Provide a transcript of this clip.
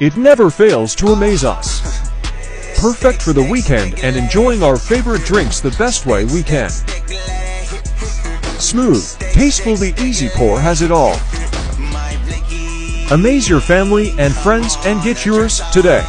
It never fails to amaze us. Perfect for the weekend and enjoying our favorite drinks the best way we can. Smooth, tasteful The easy pour has it all. Amaze your family and friends and get yours today.